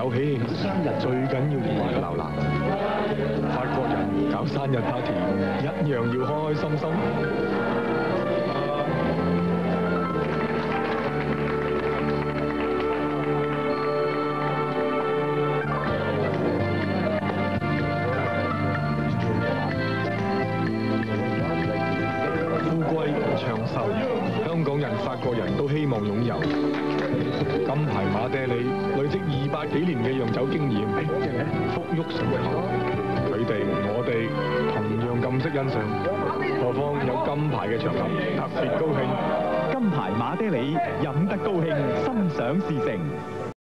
有喜慶，最緊要熱鬧鬧。法國人搞生日 party 一樣要開開心心。富貴長壽，香港人、法國人都希望擁有。金牌马爹利累积二百几年嘅酿酒经验，福郁醇厚。佢哋我哋同样咁识欣赏，何况有金牌嘅場合，特别高兴。金牌马爹利饮得高兴，心想事成。